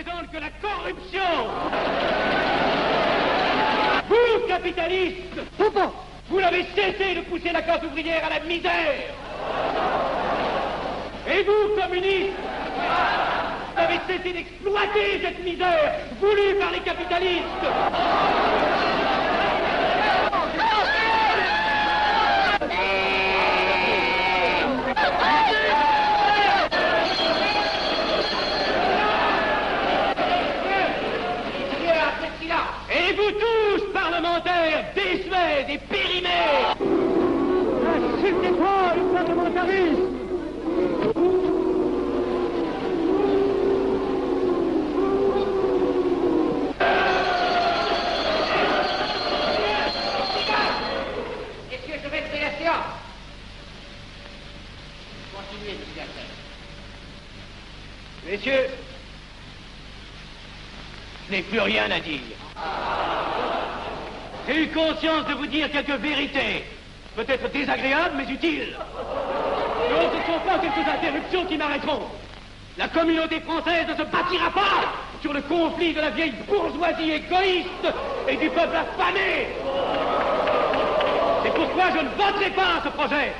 Représente que la corruption. Vous, capitalistes, vous n'avez cessé de pousser la classe ouvrière à la misère. Et vous, communistes, vous avez cessé d'exploiter cette misère voulue par les capitalistes. Et vous tous, parlementaires, désuets et périmés Insultez-moi le parlementarisme Messieurs, je vais lever la séance. Continuez, monsieur Alfred. Messieurs, je n'ai plus rien à dire. J'ai eu conscience de vous dire quelques vérités, peut-être désagréables, mais utiles. Non, ce ne sont pas quelques interruptions qui m'arrêteront. La communauté française ne se bâtira pas sur le conflit de la vieille bourgeoisie égoïste et du peuple affamé. C'est pourquoi je ne voterai pas ce projet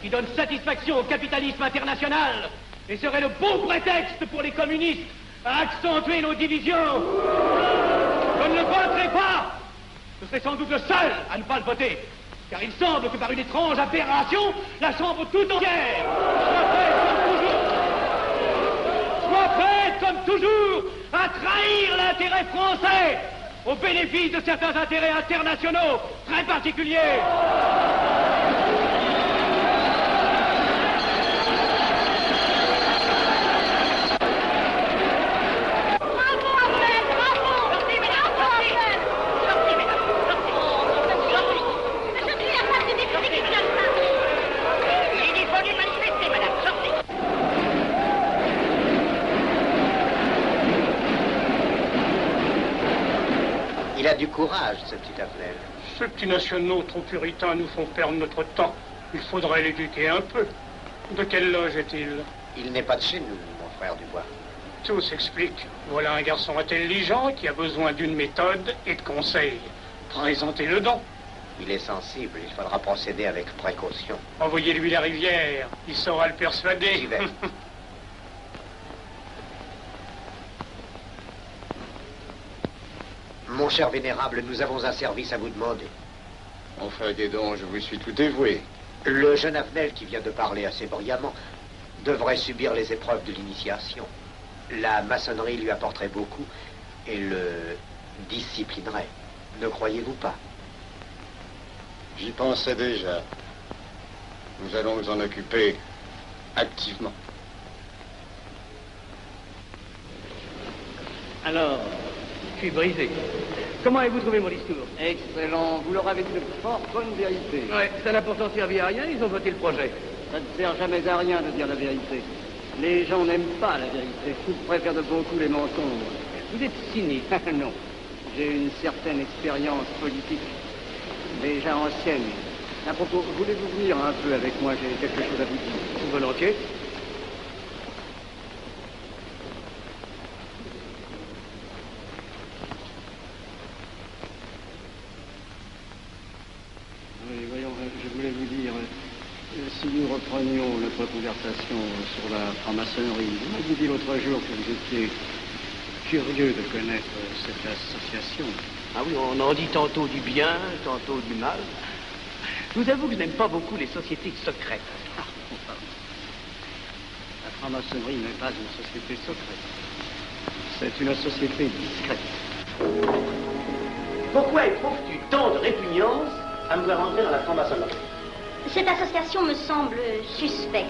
qui donne satisfaction au capitalisme international et serait le bon prétexte pour les communistes accentuer nos divisions. Je ne le voterai pas. Je serai sans doute le seul à ne pas le voter. Car il semble que par une étrange aberration, la Chambre tout entière soit prête comme toujours, soit prête comme toujours à trahir l'intérêt français au bénéfice de certains intérêts internationaux très particuliers. Il est venu manifester, madame. Sortez. Il a courage, ce petit. Ces petits nationaux trop puritains nous font perdre notre temps. Il faudrait l'éduquer un peu. De quelle loge est-il? Il n'est pas de chez nous, mon frère Dubois. Tout s'explique. Voilà un garçon intelligent qui a besoin d'une méthode et de conseils. Présentez-le donc. Il est sensible, il faudra procéder avec précaution. Envoyez-lui la rivière. Il saura le persuader. J'y vais. Mon cher vénérable, nous avons un service à vous demander. Enfin, donc, je vous suis tout dévoué. Le jeune Avenel qui vient de parler assez brillamment devrait subir les épreuves de l'initiation. La maçonnerie lui apporterait beaucoup et le disciplinerait. Ne croyez-vous pas? J'y pensais déjà. Nous allons nous en occuper activement. Alors, je suis brisé. Comment avez-vous trouvé mon discours Excellent. Vous leur avez dit de fort bonne vérité. Ouais, ça n'a pourtant servi à rien, ils ont voté le projet. Ça ne sert jamais à rien de dire la vérité. Les gens n'aiment pas la vérité. Ils préfèrent de beaucoup les mensonges. Vous êtes cynique. non. J'ai une certaine expérience politique, déjà ancienne. À propos, voulez-vous venir un peu avec moi? J'ai quelque chose à vous dire. Volontiers. Oui, voyons, euh, je voulais vous dire, euh, si nous reprenions notre conversation sur la franc-maçonnerie, vous m'avez dit l'autre jour que vous étiez curieux de connaître cette association. Ah oui, on en dit tantôt du bien, tantôt du mal. Je vous avoue que je n'aime pas beaucoup les sociétés secrètes. Ah, La franc-maçonnerie n'est pas une société secrète. C'est une société discrète. Pourquoi éprouves-tu tant de répugnance à me voir entrer dans la franc-maçonnerie? Cette association me semble suspecte.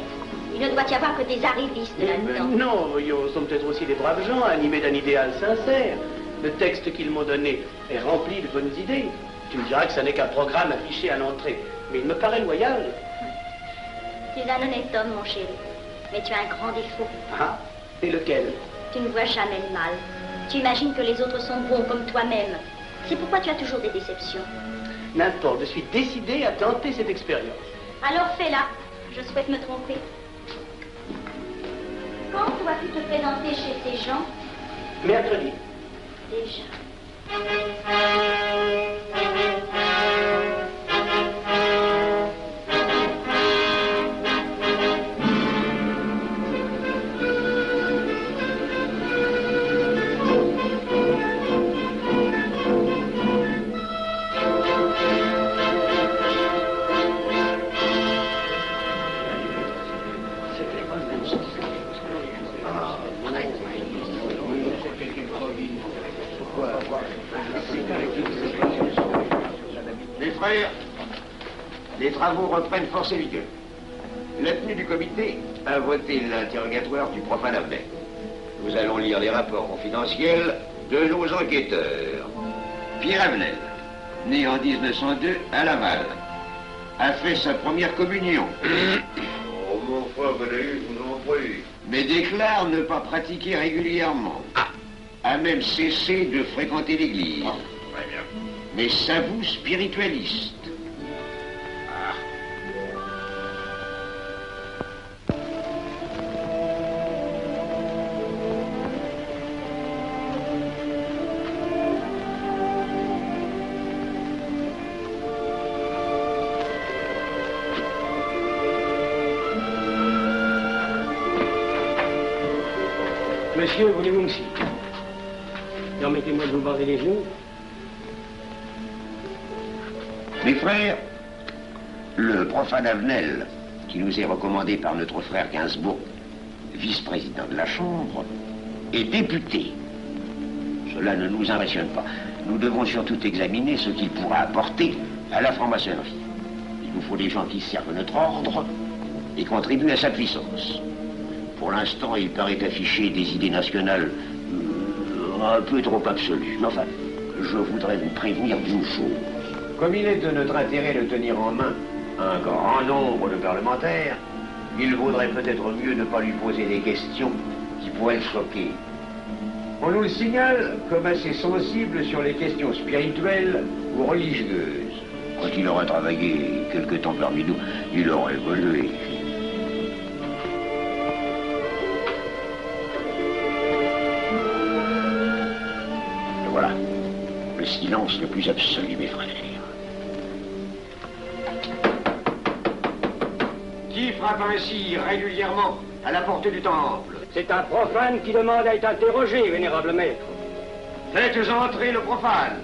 Il ne doit y avoir que des arrivistes là-dedans. non, ce sont peut-être aussi des braves gens animés d'un idéal sincère. Le texte qu'ils m'ont donné est rempli de bonnes idées. Tu me diras que ce n'est qu'un programme affiché à l'entrée. Mais il me paraît loyal. Tu es un honnête homme, mon chéri. Mais tu as un grand défaut. Ah, et lequel? Tu ne vois jamais le mal. Tu imagines que les autres sont bons comme toi-même. C'est pourquoi tu as toujours des déceptions. N'importe, je suis décidé à tenter cette expérience. Alors fais-la. Je souhaite me tromper. Quand vas-tu te présenter chez ces gens? Mercredi. Déjà. Les travaux reprennent force et vigueur. La tenue du comité a voté l'interrogatoire du profane Abnet. Nous allons lire les rapports confidentiels de nos enquêteurs. Pierre Avenel, né en 1902 à Laval, a fait sa première communion. Oh, mon frère Valérie, je vous en prie. mais déclare ne pas pratiquer régulièrement. A même cessé de fréquenter l'église. Très bien. Mais s'avoue spiritualiste. Mes frères, le profane Avenel, qui nous est recommandé par notre frère Gainsbourg, vice-président de la Chambre, est député. Cela ne nous impressionne pas. Nous devons surtout examiner ce qu'il pourra apporter à la franc-maçonnerie. Il nous faut des gens qui servent notre ordre et contribuent à sa puissance. Pour l'instant, il paraît afficher des idées nationales un peu trop absolues. Mais enfin, je voudrais vous prévenir d'une chose. Comme il est de notre intérêt de tenir en main un grand nombre de parlementaires, il vaudrait peut-être mieux ne pas lui poser des questions qui pourraient le choquer. On nous le signale comme assez sensible sur les questions spirituelles ou religieuses. Quand il aura travaillé quelque temps parmi nous, il aura évolué. Plus absolu, mes frères. Qui frappe ainsi régulièrement à la porte du temple? C'est un profane qui demande à être interrogé, vénérable maître. Faites entrer le profane.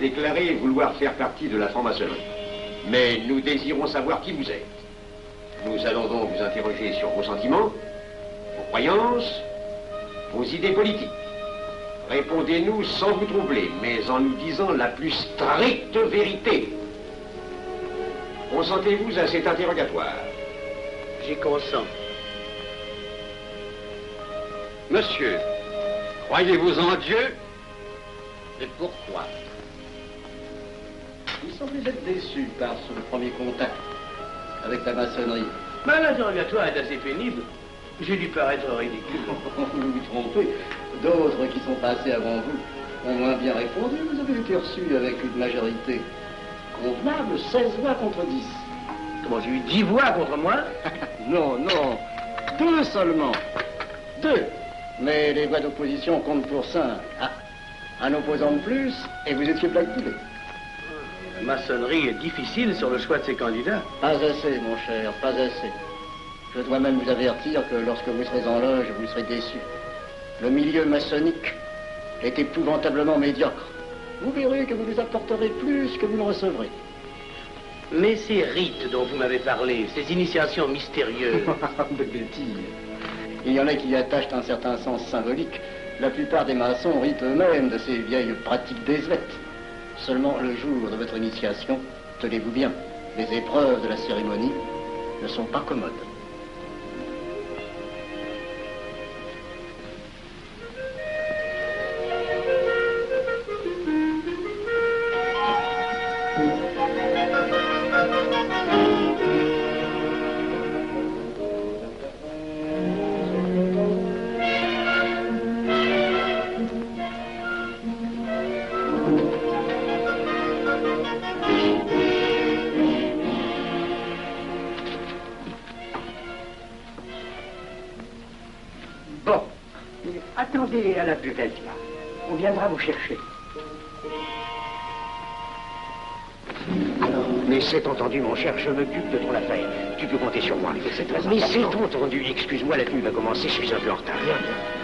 Déclaré vouloir faire partie de la franc-maçonnerie. Mais nous désirons savoir qui vous êtes. Nous allons donc vous interroger sur vos sentiments, vos croyances, vos idées politiques. Répondez-nous sans vous troubler, mais en nous disant la plus stricte vérité. Consentez-vous à cet interrogatoire? J'y consens. Monsieur, croyez-vous en Dieu? Et pourquoi? Il semble être déçu par son premier contact avec la maçonnerie. Mais l'interrogatoire est assez pénible. J'ai dû paraître ridicule. vous vous trompez. D'autres qui sont passés avant vous ont moins bien répondu. Vous avez été reçu avec une majorité convenable, 16 voix contre 10. Comment j'ai eu dix voix contre moi? Non, non, deux seulement. Deux. Mais les voix d'opposition comptent pour cinq. Ah, un opposant de plus, et vous étiez plaqué. Maçonnerie est difficile sur le choix de ses candidats. Pas assez, mon cher, pas assez. Je dois même vous avertir que lorsque vous serez en loge, vous serez déçu. Le milieu maçonnique est épouvantablement médiocre. Vous verrez que vous lui apporterez plus que vous ne recevrez. Mais ces rites dont vous m'avez parlé, ces initiations mystérieuses, de bêtises. Il y en a qui y attachent un certain sens symbolique. La plupart des maçons ritent eux-mêmes de ces vieilles pratiques désuètes. Seulement le jour de votre initiation, tenez-vous bien, les épreuves de la cérémonie ne sont pas commodes. Mais c'est entendu, mon cher, je m'occupe de ton affaire. Tu peux compter sur moi. Mais c'est entendu. Excuse-moi, la tenue va commencer, je suis un peu en retard. Viens, viens.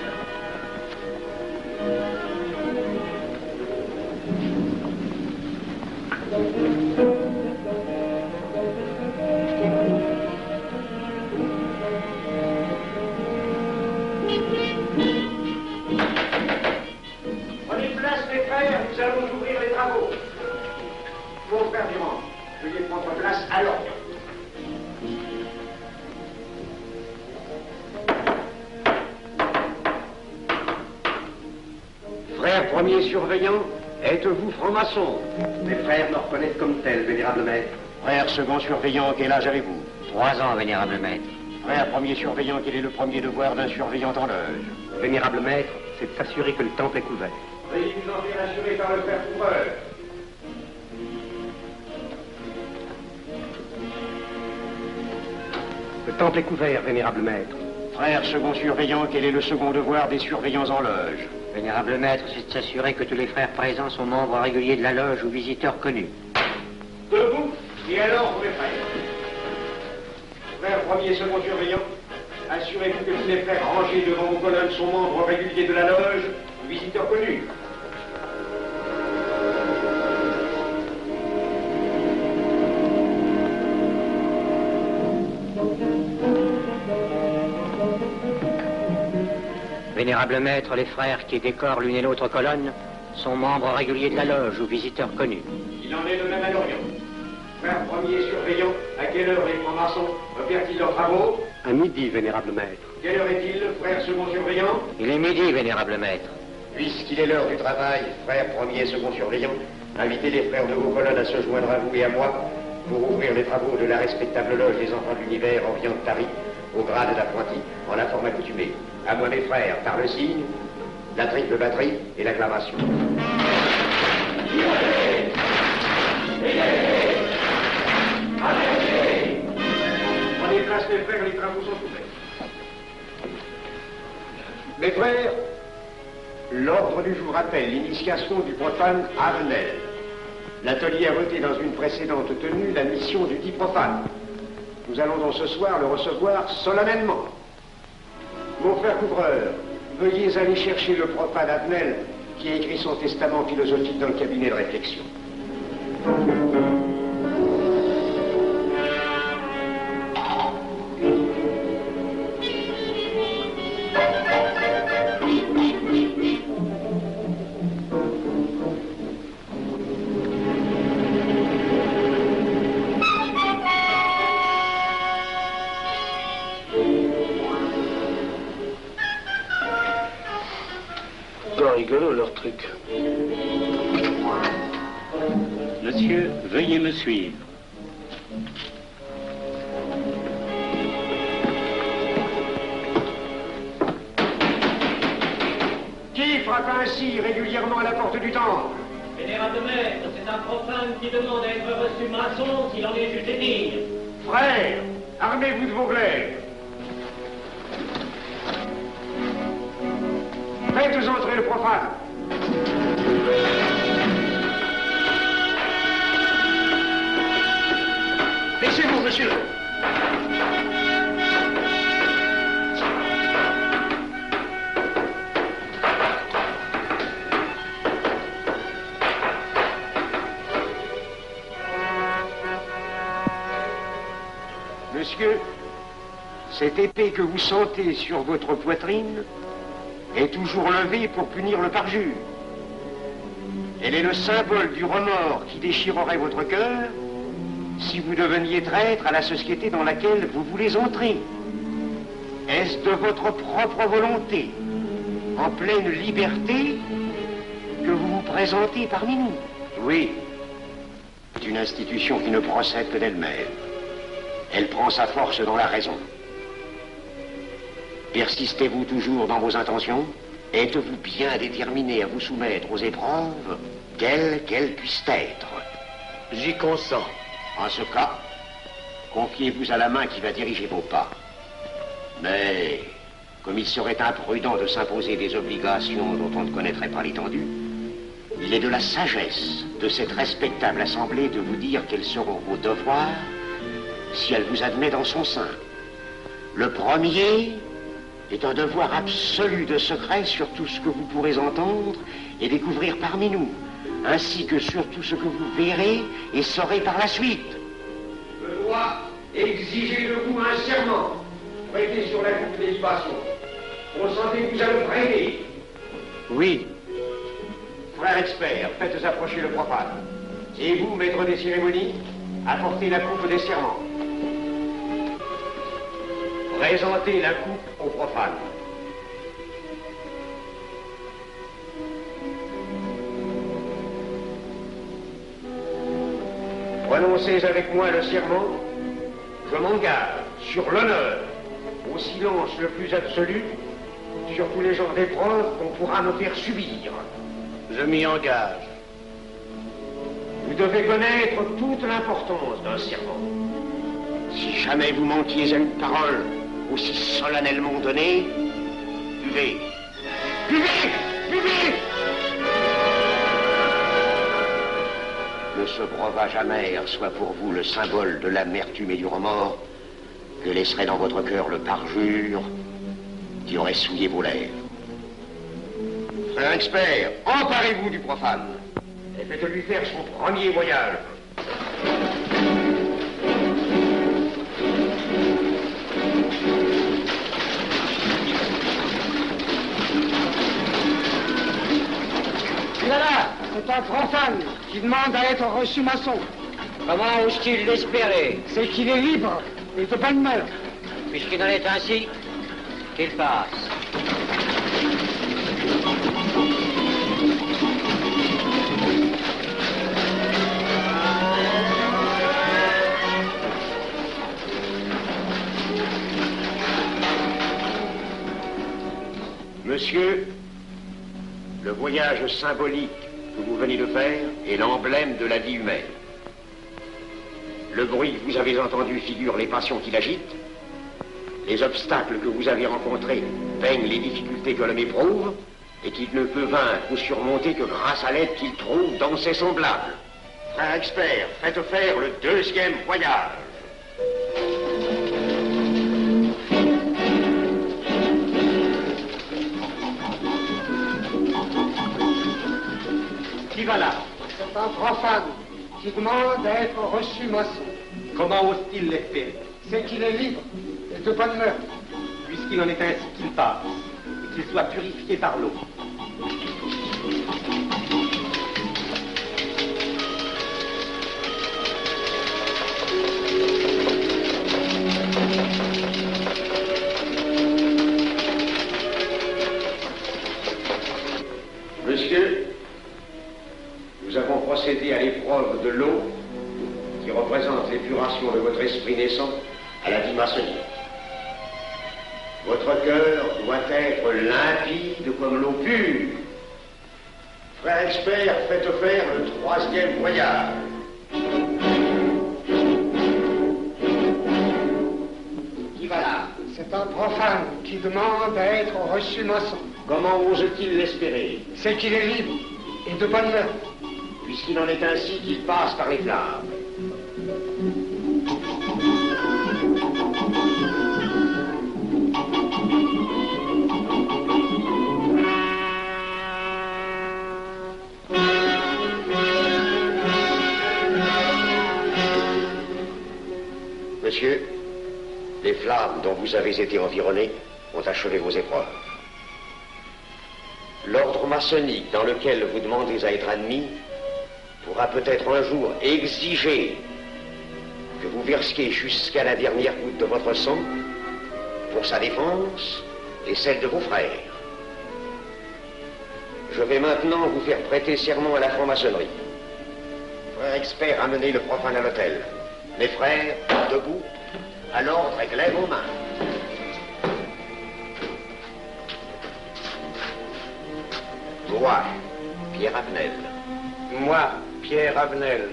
Second surveillant, quel âge avez-vous Trois ans, vénérable maître. Frère premier surveillant, quel est le premier devoir d'un surveillant en loge Vénérable maître, c'est de s'assurer que le temple est couvert. Veuillez vous en faire assurer par le frère couvreur. Le temple est couvert, vénérable maître. Frère second surveillant, quel est le second devoir des surveillants en loge Vénérable maître, c'est de s'assurer que tous les frères présents sont membres réguliers de la loge ou visiteurs connus. Debout, et alors, mes frères Frère premier et second surveillant, assurez-vous que tous les frères rangés devant vos colonnes sont membres réguliers de la loge ou visiteurs connus. Vénérable maître, les frères qui décorent l'une et l'autre colonne sont membres réguliers de la loge ou visiteurs connus. Il en est de même à l'Orient. Frère premier surveillant, à quelle heure les francs-maçons opèrent-ils leurs travaux À midi, vénérable maître. Quelle heure est-il, frère second surveillant Il est midi, vénérable maître. Puisqu'il est l'heure du travail, frère premier et second surveillant, invitez les frères de vos colonnes à se joindre à vous et à moi pour ouvrir les travaux de la respectable loge des enfants de l'univers en viande tarie au grade d'apprenti, en la forme accoutumée. À moi, mes frères, par le signe, la triple batterie et l'acclamation. Les travaux sont ouverts. Mes frères, l'ordre du jour appelle l'initiation du profane Arnel. L'atelier a voté dans une précédente tenue la mission du dit profane. Nous allons donc ce soir le recevoir solennellement. Mon frère couvreur, veuillez aller chercher le profane Admel qui a écrit son testament philosophique dans le cabinet de réflexion. Truc. Monsieur, veuillez me suivre. Qui frappe ainsi régulièrement à la porte du temple? Vénérable maître, c'est un profane qui demande à être reçu maçon s'il en est jugé digne. Frères, armez-vous de vos glaives. Faites entrer le profane. Monsieur. Monsieur, cette épée que vous sentez sur votre poitrine est toujours levée pour punir le parjure. Elle est le symbole du remords qui déchirerait votre cœur si vous deveniez traître à la société dans laquelle vous voulez entrer. Est-ce de votre propre volonté, en pleine liberté, que vous vous présentez parmi nous Oui. C'est une institution qui ne procède que d'elle-même. Elle prend sa force dans la raison. Persistez-vous toujours dans vos intentions? Êtes-vous bien déterminé à vous soumettre aux épreuves, quelles qu'elles puissent être? J'y consens. En ce cas, confiez-vous à la main qui va diriger vos pas. Mais comme il serait imprudent de s'imposer des obligations dont on ne connaîtrait pas l'étendue, il est de la sagesse de cette respectable assemblée de vous dire quels seront vos devoirs si elle vous admet dans son sein. Le premier est un devoir absolu de secret sur tout ce que vous pourrez entendre et découvrir parmi nous, ainsi que sur tout ce que vous verrez et saurez par la suite. Je dois exiger de vous un serment prêté sur la coupe des libations. Consentez-vous à le prêter? Oui. Frère expert, faites approcher le profane. Et vous, maître des cérémonies, apportez la coupe des serments. Présentez la coupe au profane. Prononcez avec moi le serment. Je m'engage sur l'honneur, au silence le plus absolu, sur tous les genres d'épreuves qu'on pourra me faire subir. Je m'y engage. Vous devez connaître toute l'importance d'un serment. Si jamais vous manquiez à une parole aussi solennellement donnée, buvez. Buvez Buvez Que ce breuvage amer soit pour vous le symbole de l'amertume et du remords que laisserait dans votre cœur le parjure qui aurait souillé vos lèvres. Frère expert, emparez-vous du profane et faites-lui faire son premier voyage. Un profane qui demande à être reçu maçon. Comment ose-t-il l'espérer? C'est qu'il est libre et de bonne mœurs. Puisqu'il en est ainsi, qu'il passe. Monsieur, le voyage symbolique que vous venez de faire est l'emblème de la vie humaine. Le bruit que vous avez entendu figure les passions qui l'agitent. Les obstacles que vous avez rencontrés peignent les difficultés que l'homme éprouve et qu'il ne peut vaincre ou surmonter que grâce à l'aide qu'il trouve dans ses semblables. Frère expert, faites faire le deuxième voyage. C'est un profane qui demande à être reçu maçon. Comment ose-t-il l'espérer? C'est qu'il est libre et de bonne mœurs. Puisqu'il en est ainsi qu'il passe, et qu'il soit purifié par l'eau. De votre esprit naissant à la vie maçonnique. Votre cœur doit être limpide comme l'eau pure. Frère expert, faites faire le troisième voyage. Qui va là? C'est un profane qui demande à être reçu maçon. Comment ose-t-il l'espérer? C'est qu'il est libre et de bonne mœurs. Puisqu'il en est ainsi qu'il passe par les flammes. Flammes dont vous avez été environné ont achevé vos épreuves. L'ordre maçonnique dans lequel vous demandez à être admis pourra peut-être un jour exiger que vous versiez jusqu'à la dernière goutte de votre sang pour sa défense et celle de vos frères. Je vais maintenant vous faire prêter serment à la franc-maçonnerie. Frère expert, amenez le profane à l'hôtel. Mes frères, debout, à l'ordre et aux mains. Moi, Pierre Avenel. Moi, Pierre Avenel.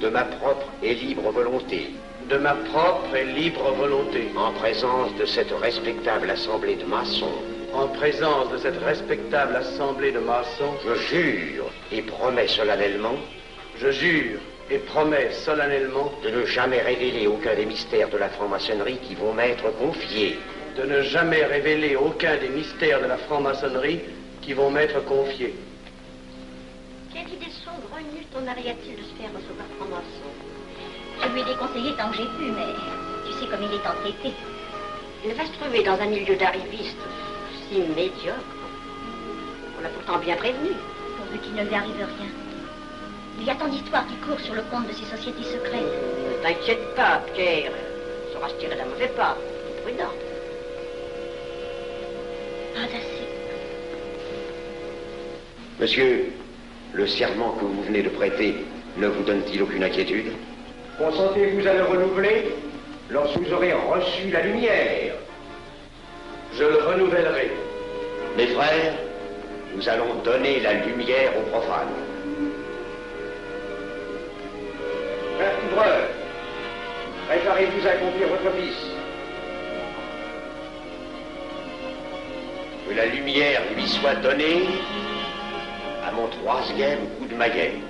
De ma propre et libre volonté, de ma propre et libre volonté. En présence de cette respectable assemblée de maçons. En présence de cette respectable assemblée de maçons. Je jure et promets solennellement. Je jure et promets solennellement. De ne jamais révéler aucun des mystères de la franc-maçonnerie qui vont m'être confiés. De ne jamais révéler aucun des mystères de la franc-maçonnerie qui vont m'être confiés. Quelle idée saugrenue ton mari a-t-il de se faire recevoir franc-maçon Je lui ai déconseillé tant que j'ai pu, mais tu sais comme il est entêté. Il va se trouver dans un milieu d'arrivistes si médiocre. On l'a pourtant bien prévenu. Pourvu qu'il ne lui arrive rien. Il y a tant d'histoires qui courent sur le compte de ces sociétés secrètes. Ne t'inquiète pas, Pierre. Il saura se tirer d'un mauvais pas. Prudent. Pas assez. Monsieur, le serment que vous venez de prêter ne vous donne-t-il aucune inquiétude? Consentez-vous à le renouveler lorsque vous aurez reçu la lumière? Je le renouvellerai. Mes frères, nous allons donner la lumière aux profanes. Préparez-vous à accomplir votre office. Que la lumière lui soit donnée à mon troisième coup de maillet. Néophyte,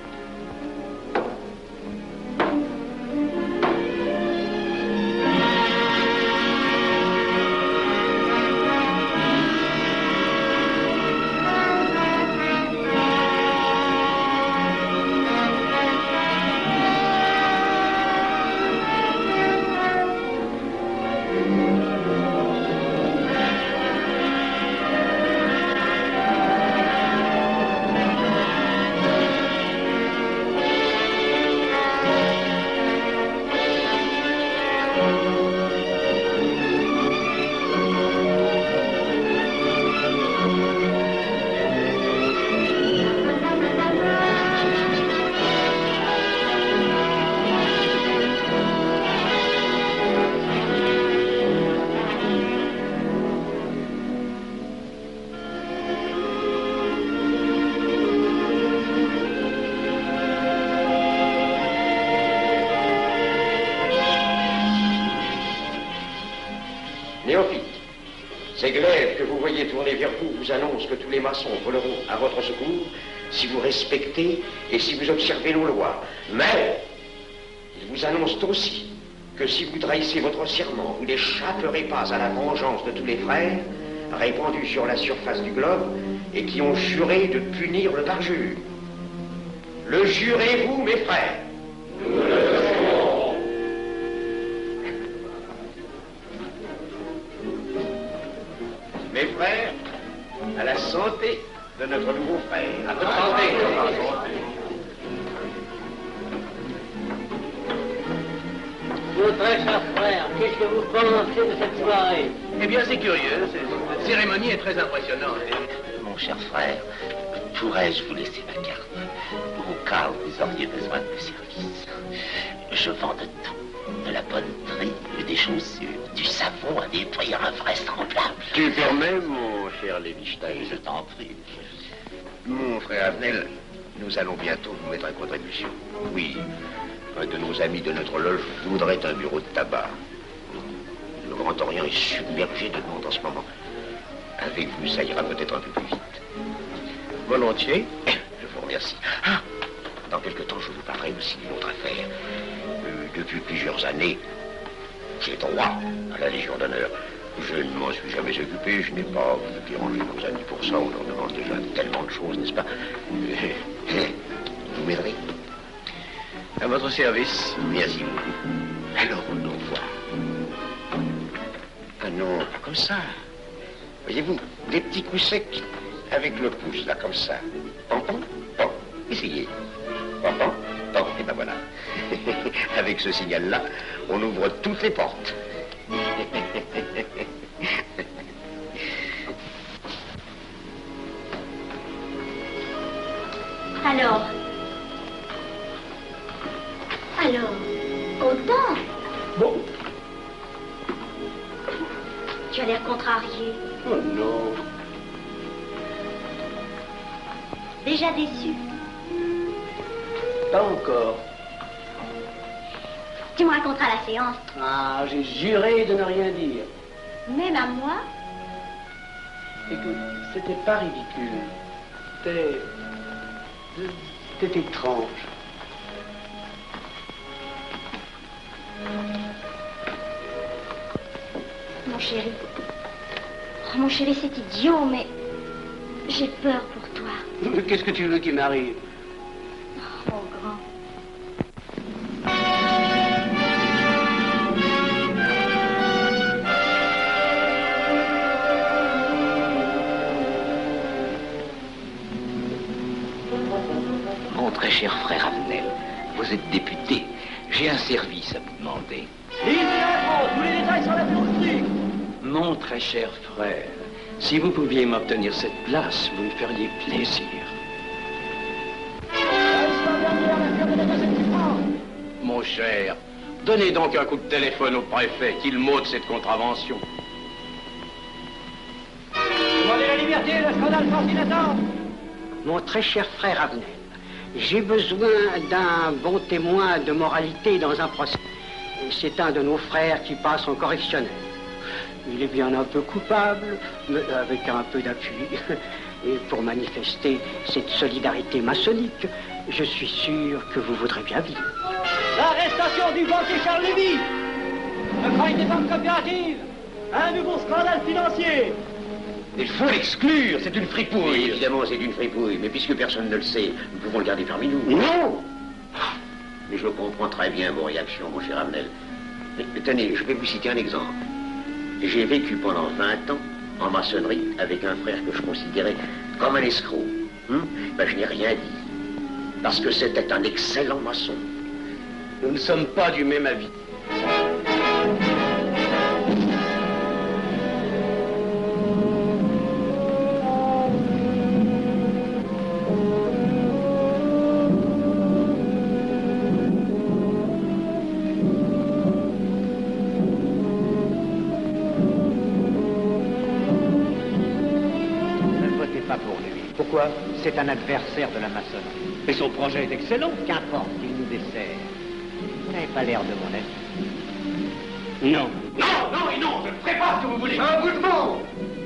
tous les maçons voleront à votre secours si vous respectez et si vous observez nos lois. Mais ils vous annoncent aussi que si vous trahissez votre serment, vous n'échapperez pas à la vengeance de tous les frères répandus sur la surface du globe et qui ont juré de punir le parjure. Le jurez-vous, mes frères notre nouveau frère. À votre santé. Mon très cher frère, qu'est-ce que vous pensez de cette soirée? Eh bien, c'est curieux. Cette cérémonie est très impressionnante. Mon cher frère, pourrais-je vous laisser ma carte? Au cas où vous auriez besoin de mes services. Je vends de tout. De la bonne tripe, des chaussures, du savon à des prix invraisemblables. Tu permets, mon cher Lévi-Stein? Je t'en prie. Mon frère Avenel, nous allons bientôt vous mettre à contribution. Oui, un de nos amis de notre loge voudrait un bureau de tabac. Le Grand Orient est submergé de monde en ce moment. Avec vous, ça ira peut-être un peu plus vite. Volontiers. Je vous remercie. Ah, dans quelque temps, je vous parlerai aussi d'une autre affaire. Euh, depuis plusieurs années, j'ai droit à la Légion d'honneur. Je ne m'en suis jamais occupé, je n'ai pas déranger nos amis pour ça, on leur demande déjà tellement de choses, n'est-ce pas Vous m'aiderez À votre service. Merci beaucoup. Alors, on nous voit. Ah non, pas comme ça. Voyez-vous, des petits coups secs avec le pouce, là, comme ça. Pom, pom, pom. Essayez. Pom, pom. Et ben voilà. avec ce signal-là, on ouvre toutes les portes. Alors Alors Autant Bon. Tu as l'air contrarié. Oh non. Déjà déçu. Pas encore. Tu me raconteras la séance. Ah, j'ai juré de ne rien dire. Même à moi Écoute, c'était pas ridicule. C'était. C'était étrange. Mon chéri. Oh, mon chéri, c'est idiot, mais j'ai peur pour toi. Qu'est-ce que tu veux qu'il m'arrive? Cher frère, si vous pouviez m'obtenir cette place, vous me feriez plaisir. Mon cher, donnez donc un coup de téléphone au préfet, qu'il m'ôte cette contravention. Demandez la liberté, le scandale fascinateur. Mon très cher frère Avenel, j'ai besoin d'un bon témoin de moralité dans un procès. C'est un de nos frères qui passe en correctionnel. Il est bien un peu coupable, mais avec un peu d'appui. Et pour manifester cette solidarité maçonnique, je suis sûr que vous voudrez bien vivre. L'arrestation du banquier Charles Lévy. Le crime des banques coopératives. Un nouveau scandale financier. Il faut l'exclure, c'est une fripouille. évidemment, c'est une fripouille, mais puisque personne ne le sait, nous pouvons le garder parmi nous. Non Mais je comprends très bien vos réactions, mon cher Amnel. Mais, mais tenez, je vais vous citer un exemple. J'ai vécu pendant 20 ans en maçonnerie avec un frère que je considérais comme un escroc. Hum ben, je n'ai rien dit. Parce que c'était un excellent maçon. Nous ne sommes pas du même avis. C'est un adversaire de la maçonnerie. Mais son projet est excellent. Qu'importe, il nous dessert. Vous n'avez pas l'air de mon ami. Non. Non, non et non, je ne ferai pas ce que vous voulez. Un vous demande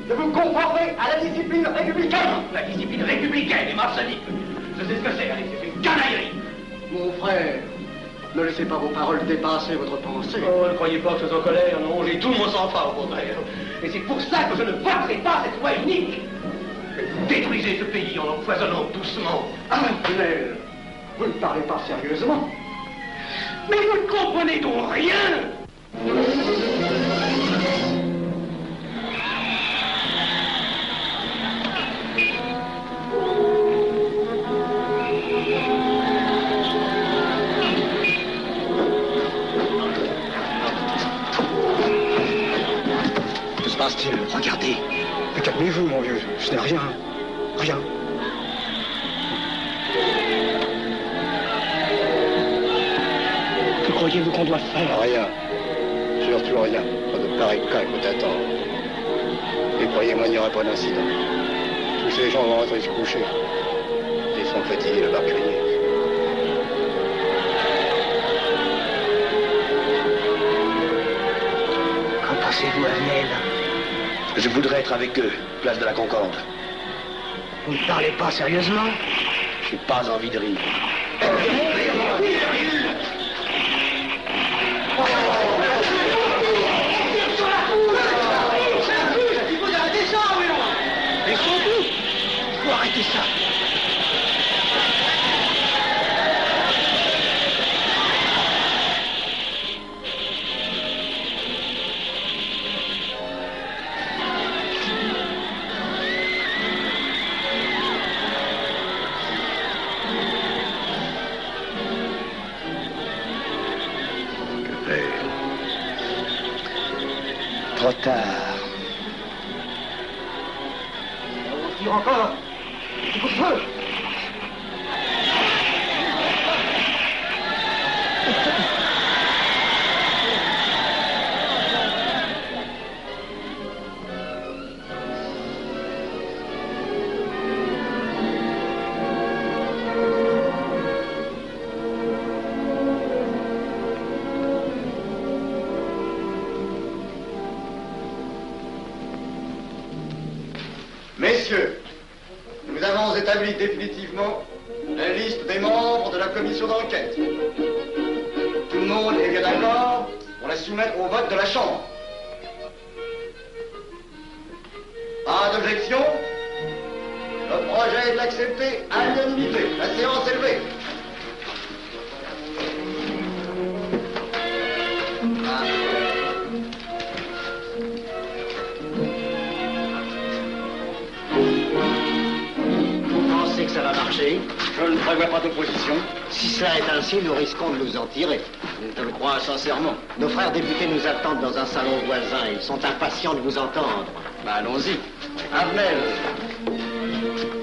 de vous conformer à la discipline républicaine. La discipline républicaine et maçonnique. Je sais ce que c'est, allez, c'est une canaillerie. Mon frère, ne laissez pas vos paroles dépasser votre pensée. Oh, ne croyez pas que je suis en colère, non, j'ai tout mon sang-froid au contraire. Et c'est pour ça que je ne voterai pas cette loi unique. Vous détruisez ce pays en l'empoisonnant doucement. Ah, Venel, vous ne parlez pas sérieusement. Mais vous ne comprenez donc rien Que se passe-t-il? Regardez. Mais calmez-vous, mon vieux. Ce n'est rien. Rien. Que croyez-vous qu'on doit faire? Rien. Surtout rien. Pas de pareil cas il faut attendre. Et croyez-moi, il n'y aura pas d'incident. Tous ces gens vont rentrer se coucher. Ils sont fatigués de leur Je voudrais être avec eux, place de la Concorde. Vous ne parlez pas sérieusement? J'ai pas envie de rire. Tire encore. Faut feu de vous entendre. Bah, allons-y. Avenel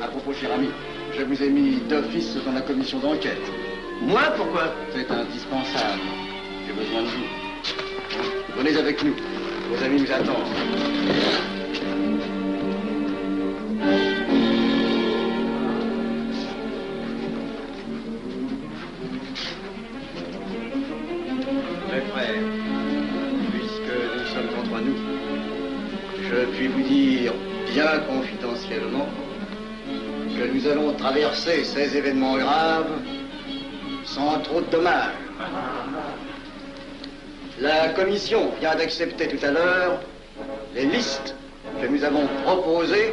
À propos, cher ami, je vous ai mis d'office dans la commission d'enquête. Moi, pourquoi? C'est indispensable. J'ai besoin de vous. Venez avec nous. Vos amis nous attendent. Je puis vous dire bien confidentiellement que nous allons traverser ces événements graves sans trop de dommages. La commission vient d'accepter tout à l'heure les listes que nous avons proposées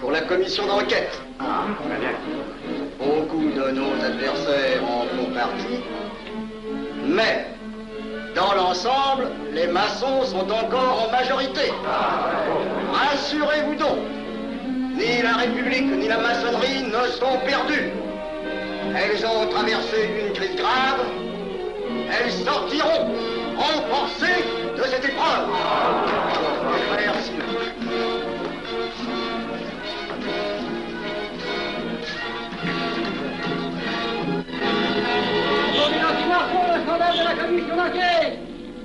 pour la commission d'enquête. Beaucoup de nos adversaires en font partie, mais dans l'ensemble, les maçons sont encore en majorité. Rassurez-vous donc, ni la République ni la maçonnerie ne sont perdues. Elles ont traversé une crise grave. Elles sortiront renforcées de cette épreuve. Merci. Scandale de la commission d'enquête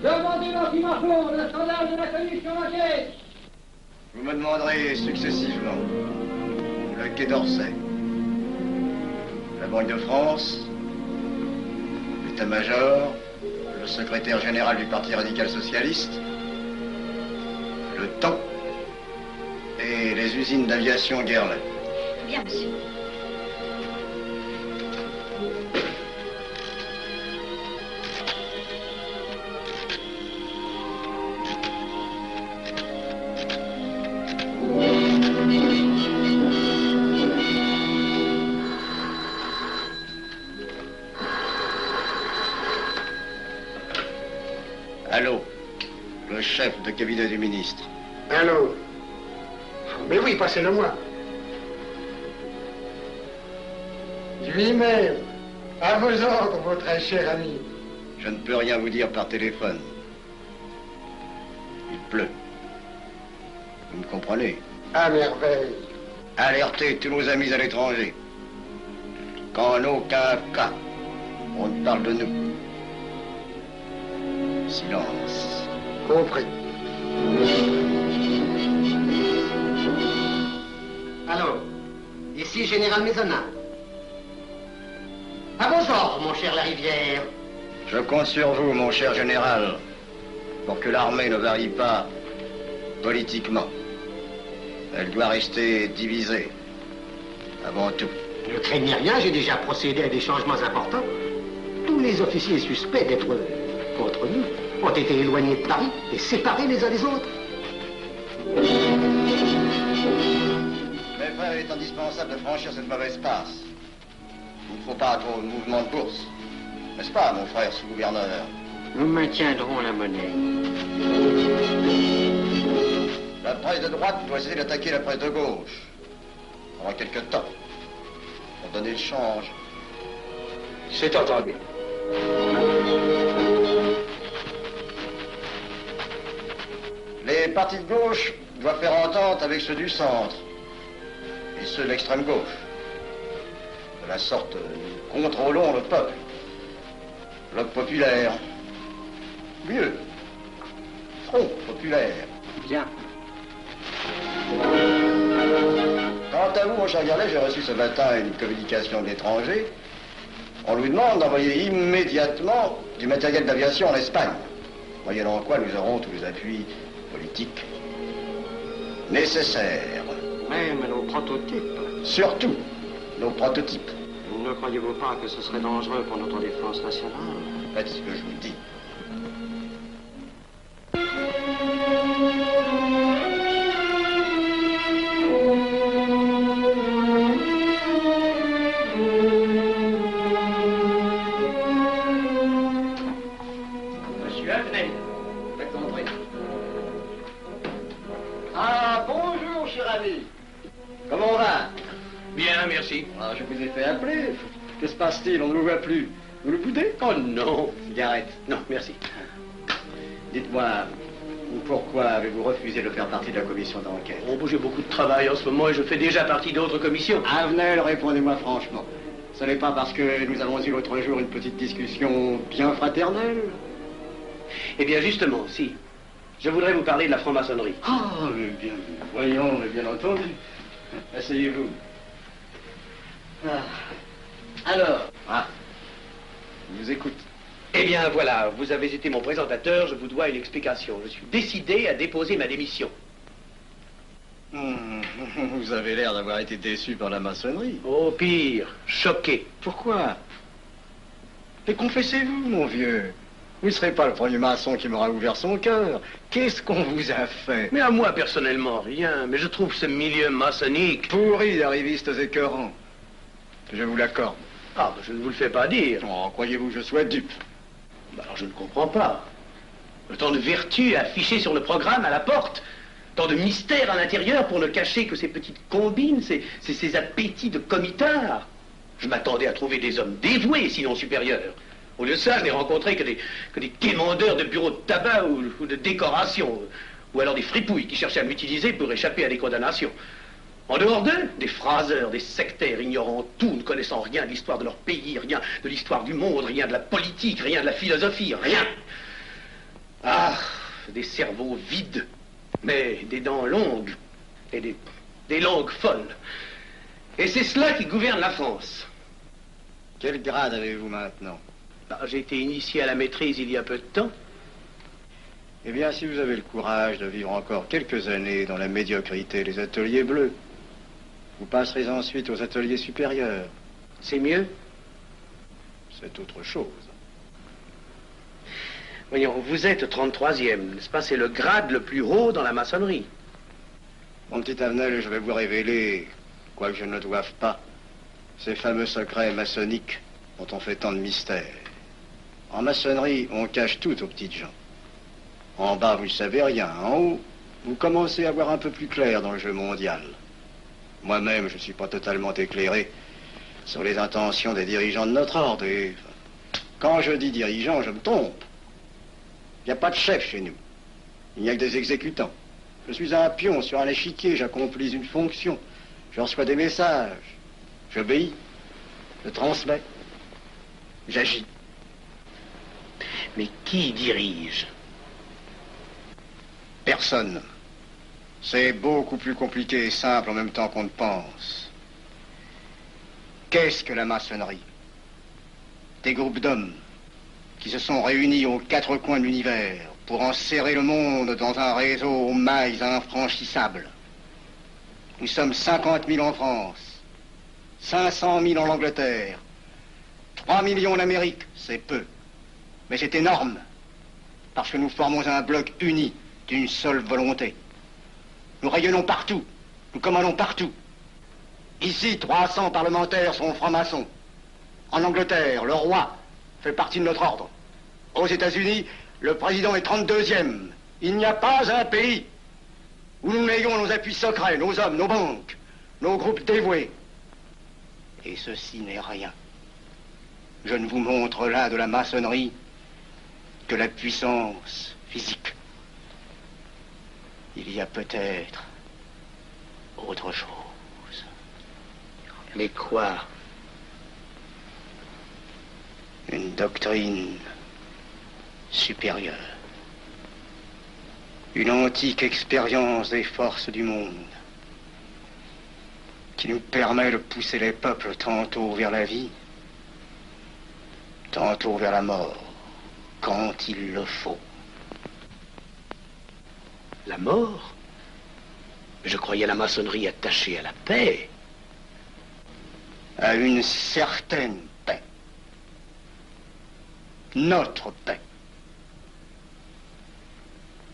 Demandez l'anti-marfond, le scandale de la commission d'enquête Vous me demanderez successivement le Quai d'Orsay, la Banque de France, l'état-major, le secrétaire général du Parti radical socialiste, le temps et les usines d'aviation Guerlain. Bien, monsieur. Chef de cabinet du ministre. Allô Mais oui, passez-le moi. Lui-même, à vos ordres, très cher ami. Je ne peux rien vous dire par téléphone. Il pleut. Vous me comprenez À merveille. Alertez tous nos amis à l'étranger. Qu'en aucun cas, on ne parle de nous. Silence. Compris. Allô Ici, Général Maisonnat. À vos ordres, mon cher Larivière. Je compte sur vous, mon cher général, pour que l'armée ne varie pas politiquement. Elle doit rester divisée, avant tout. Ne craignez rien, j'ai déjà procédé à des changements importants. Tous les officiers suspects d'être contre nous ont été éloignés de Paris et séparés les uns des autres. Mes frères, il est indispensable de franchir cette mauvaise passe. Il ne faut pas trop de mouvement de course. N'est-ce pas, mon frère sous-gouverneur? Nous maintiendrons la monnaie. La presse de droite doit essayer d'attaquer la presse de gauche. Pendant quelque temps. Pour donner le change. C'est entendu. Les partis de gauche doivent faire entente avec ceux du centre. Et ceux de l'extrême gauche. De la sorte, nous contrôlons le peuple. Bloc populaire. Mieux. Front populaire. Bien. Quant à vous, mon cher Garlet, j'ai reçu ce matin une communication de l'étranger. On lui demande d'envoyer immédiatement du matériel d'aviation en Espagne. Moyennant quoi nous aurons tous les appuis politiques nécessaires. Même nos prototypes. Surtout nos prototypes. Ne croyez-vous pas que ce serait dangereux pour notre défense nationale? Faites ce que je vous dis. Non. Cigarette. Non, merci. Dites-moi, pourquoi avez-vous refusé de faire partie de la commission d'enquête? Oh, bon, j'ai beaucoup de travail en ce moment et je fais déjà partie d'autres commissions. Avenel, répondez-moi franchement. Ce n'est pas parce que nous avons eu l'autre jour une petite discussion bien fraternelle Eh bien, justement, si. Je voudrais vous parler de la franc-maçonnerie. Ah, mais bien, voyons, mais bien entendu. Asseyez-vous. Ah. Alors Ah, je vous écoute. Eh bien, voilà, vous avez été mon présentateur, je vous dois une explication. Je suis décidé à déposer ma démission. Hmm, Vous avez l'air d'avoir été déçu par la maçonnerie. Au pire, choqué. Pourquoi? Mais confessez-vous, mon vieux. Vous ne serez pas le premier maçon qui m'aura ouvert son cœur. Qu'est-ce qu'on vous a fait? Mais à moi, personnellement, rien. Mais je trouve ce milieu maçonnique... Pourri d'arrivistes écœurants. Je vous l'accorde. Ah, ben, je ne vous le fais pas dire. Oh, croyez-vous que je sois dupe? Ben, alors, je ne comprends pas. Tant de vertus affichées sur le programme à la porte. Tant de mystères à l'intérieur pour ne cacher que ces petites combines, ces, appétits de comitard. Je m'attendais à trouver des hommes dévoués, sinon supérieurs. Au lieu de ça, je n'ai rencontré que des, que quémandeurs de bureaux de tabac ou, ou de décoration, ou alors des fripouilles qui cherchaient à m'utiliser pour échapper à des condamnations. En dehors d'eux, des phraseurs, des sectaires ignorant tout, ne connaissant rien de l'histoire de leur pays, rien de l'histoire du monde, rien de la politique, rien de la philosophie, rien. Ah, des cerveaux vides, mais des dents longues et des, des langues folles. Et c'est cela qui gouverne la France. Quel grade avez-vous maintenant? Ah, J'ai été initié à la maîtrise il y a peu de temps. Eh bien, si vous avez le courage de vivre encore quelques années dans la médiocrité des ateliers bleus, vous passerez ensuite aux ateliers supérieurs. C'est mieux C'est autre chose. Voyons, vous êtes 33e, n'est-ce pas? C'est le grade le plus haut dans la maçonnerie. Mon petit Avenel, je vais vous révéler, quoique je ne le doive pas, ces fameux secrets maçonniques dont on fait tant de mystères. En maçonnerie, on cache tout aux petites gens. En bas, vous ne savez rien. En haut, vous commencez à voir un peu plus clair dans le jeu mondial. Moi-même, je ne suis pas totalement éclairé sur les intentions des dirigeants de notre ordre. Et quand je dis dirigeants, je me trompe. Il n'y a pas de chef chez nous. Il n'y a que des exécutants. Je suis un pion sur un échiquier, j'accomplis une fonction. Je reçois des messages. J'obéis. Je transmets. J'agis. Mais qui dirige? Personne. C'est beaucoup plus compliqué et simple en même temps qu'on ne pense. Qu'est-ce que la maçonnerie? Des groupes d'hommes qui se sont réunis aux quatre coins de l'univers pour enserrer le monde dans un réseau aux mailles infranchissables. Nous sommes 50 000 en France, 500 000 en Angleterre, 3 millions en Amérique, c'est peu. Mais c'est énorme, parce que nous formons un bloc uni d'une seule volonté. Nous rayonnons partout, nous commandons partout. Ici, 300 parlementaires sont francs-maçons. En Angleterre, le roi fait partie de notre ordre. Aux États-Unis, le président est 32e. Il n'y a pas un pays où nous n'ayons nos appuis secrets, nos hommes, nos banques, nos groupes dévoués. Et ceci n'est rien. Je ne vous montre là de la maçonnerie que la puissance physique. Il y a peut-être autre chose. Mais quoi? Une doctrine supérieure. Une antique expérience des forces du monde qui nous permet de pousser les peuples tantôt vers la vie, tantôt vers la mort, quand il le faut. La mort Je croyais la maçonnerie attachée à la paix. À une certaine paix. Notre paix.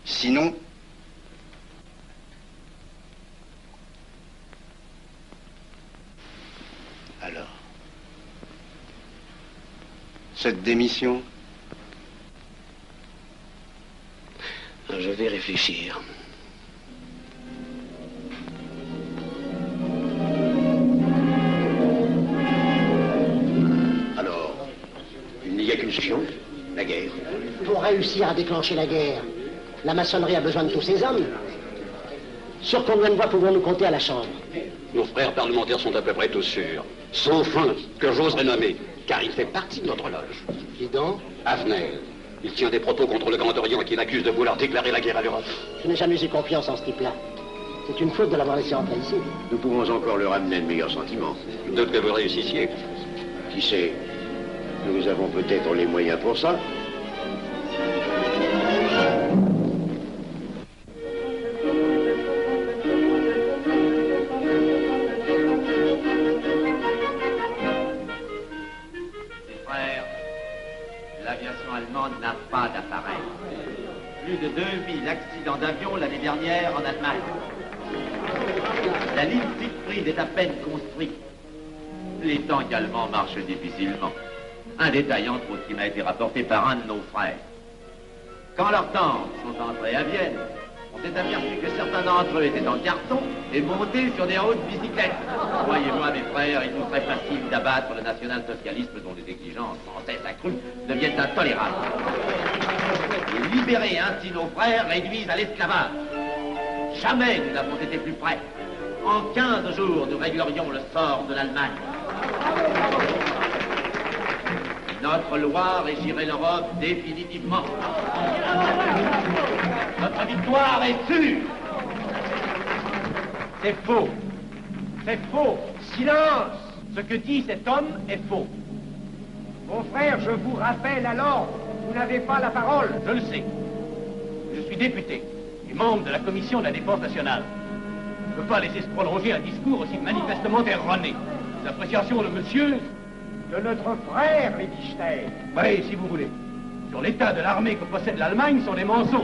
Sinon, alors, cette démission Je vais réfléchir. Alors, il n'y a qu'une solution, la guerre. Pour réussir à déclencher la guerre, la maçonnerie a besoin de tous ses hommes. Sur combien de voix pouvons-nous compter à la Chambre? Nos frères parlementaires sont à peu près tous sûrs. Sauf un, que j'oserais nommer, car il fait partie de notre loge. Qui donc Avenel. Il tient des propos contre le Grand Orient qui l'accuse de vouloir déclarer la guerre à l'Europe. Je n'ai jamais eu confiance en ce type-là. C'est une faute de l'avoir laissé entrer ici. Nous pouvons encore leur amener de meilleurs sentiments. D'autres que vous réussissiez. Qui sait Nous avons peut-être les moyens pour ça. Détail entre autres qui m'a été rapporté par un de nos frères. Quand leurs tanks sont entrés à Vienne, on s'est aperçu que certains d'entre eux étaient en carton et montés sur des hautes bicyclettes. Croyez-moi, mes frères, il nous serait facile d'abattre le national-socialisme dont les exigences sans cesse accrues deviennent intolérables. Libérer ainsi nos frères réduisent à l'esclavage. Jamais nous n'avons été plus près. En 15 jours, nous réglerions le sort de l'Allemagne. Notre loi régirait l'Europe définitivement. Notre victoire est sûre. C'est faux. C'est faux. Silence. Ce que dit cet homme est faux. Mon frère, je vous rappelle alors, vous n'avez pas la parole. Je le sais. Je suis député et membre de la commission de la défense nationale. Je ne peux pas laisser se prolonger un discours aussi manifestement erroné. L'appréciation de monsieur... De notre frère, Liechtenstein. Oui, si vous voulez. Sur l'état de l'armée que possède l'Allemagne sont des mensonges.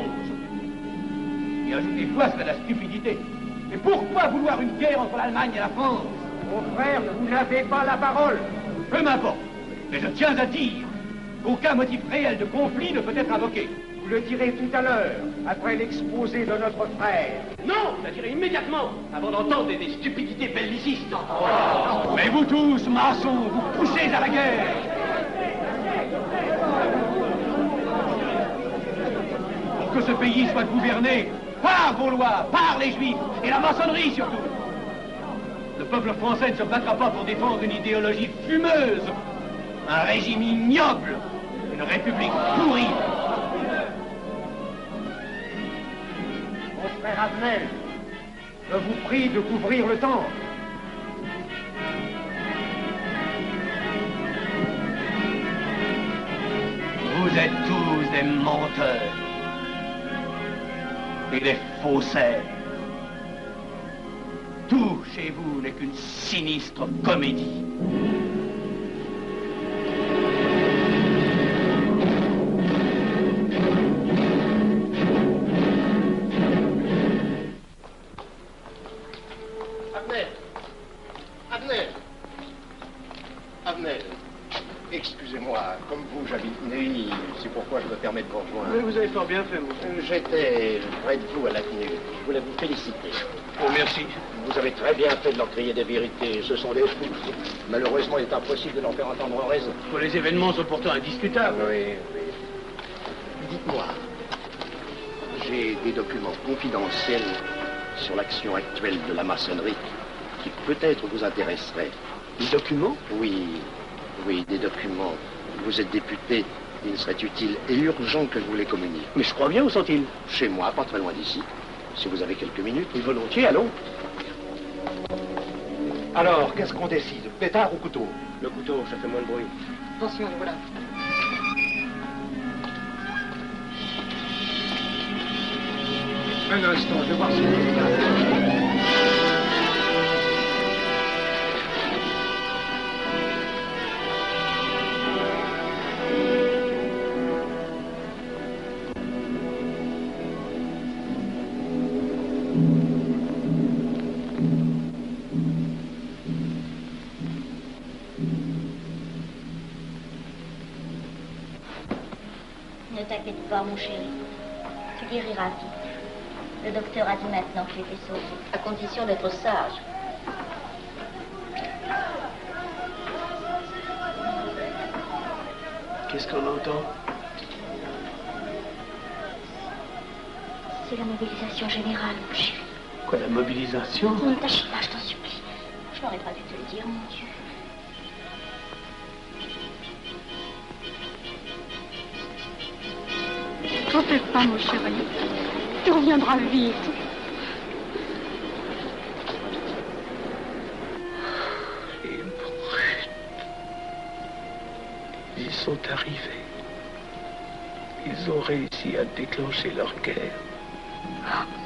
Et foi serait de la stupidité. Mais pourquoi vouloir une guerre entre l'Allemagne et la France? Mon frère, vous n'avez pas la parole. Peu m'importe. Mais je tiens à dire qu'aucun motif réel de conflit ne peut être invoqué. Vous le direz tout à l'heure, après l'exposé de notre frère. Non, je la dirai immédiatement, avant d'entendre des, des stupidités bellicistes. Mais vous tous, maçons, vous poussez à la guerre. Pour que ce pays soit gouverné par vos lois, par les juifs, et la maçonnerie surtout. Le peuple français ne se battra pas pour défendre une idéologie fumeuse, un régime ignoble, une république pourrie. Je vous prie de couvrir le temple. Vous êtes tous des menteurs et des faussaires. Tout chez vous n'est qu'une sinistre comédie. Abner Abner Abner Excusez-moi, comme vous, j'habite Neuilly. C'est pourquoi je me permets de vous rejoindre. Oui, vous avez fort bien fait, mon Euh, J'étais près de vous à la tenue. Je voulais vous féliciter. Oh, merci. Vous avez très bien fait de leur crier des vérités. Ce sont des fous. Malheureusement, il est impossible de leur faire entendre raison. Les événements sont pourtant indiscutables. Oui, oui. Dites-moi, j'ai des documents confidentiels sur l'action actuelle de la maçonnerie qui peut-être vous intéresseraient. Des documents? Oui, oui, des documents. Vous êtes député, il serait utile et urgent que je vous les communique. Mais je crois bien, où sont-ils? Chez moi, pas très loin d'ici. Si vous avez quelques minutes. Et volontiers, allons. Alors, qu'est-ce qu'on décide? Pétard ou couteau? Le couteau, ça fait moins de bruit. Attention, voilà. Un instant, je vais voir si... Ne t'inquiète pas, mon chéri. Le docteur a dit maintenant que tu étais sauvé, à condition d'être sage. Qu'est-ce qu'on entend? C'est la mobilisation générale, mon chéri. Quoi, la mobilisation? Ne t'agite pas, je t'en supplie. Je n'aurais pas dû te le dire, mon Dieu. T'en fais pas, mon chéri. Tu reviendras vite. Les brutes. Ils sont arrivés. Ils ont réussi à déclencher leur guerre.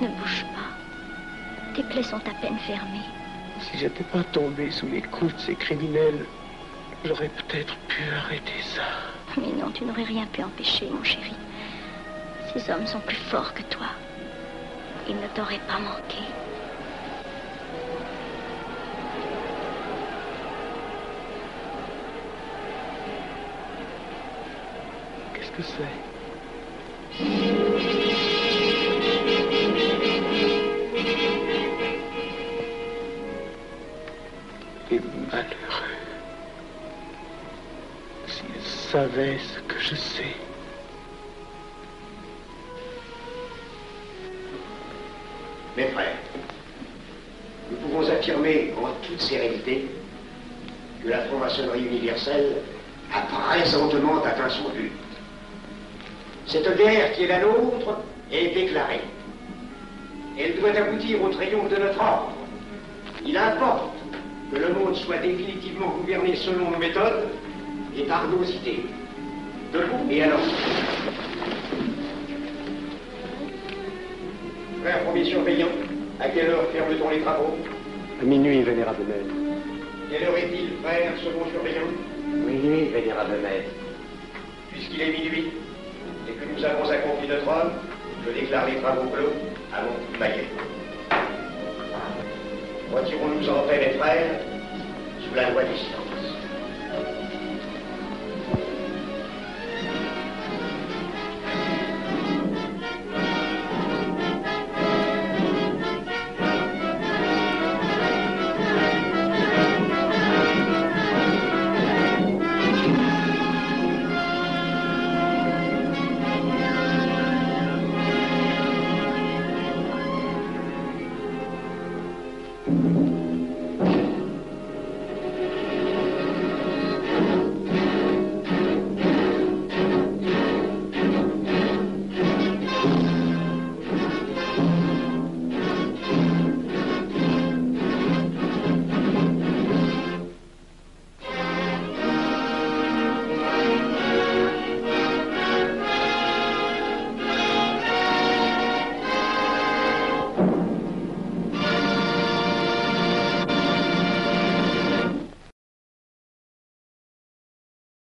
Ne bouge pas. Tes plaies sont à peine fermées. Si j'étais pas tombé sous les coups de ces criminels, j'aurais peut-être pu arrêter ça. Mais non, tu n'aurais rien pu empêcher, mon chéri. Ces hommes sont plus forts que toi. Ils ne t'auraient pas manqué. Qu'est-ce que c'est Les malheureux. S'ils savaient ce que je sais. Sérénité que la franc-maçonnerie universelle a présentement atteint son but. Cette guerre qui est la nôtre est déclarée. Elle doit aboutir au triomphe de notre ordre. Il importe que le monde soit définitivement gouverné selon nos méthodes et par nos idées. Debout et alors Frère premier surveillant, à quelle heure ferme-t-on les travaux? À minuit, vénérable maître. Quelle heure est-il, frère second surveillant Minuit, vénérable maître. Puisqu'il est minuit et que nous avons accompli notre œuvre, je déclare les travaux clos à mon coup de maillet. Retirons-nous en paix, mes frères, sous la loi du silence.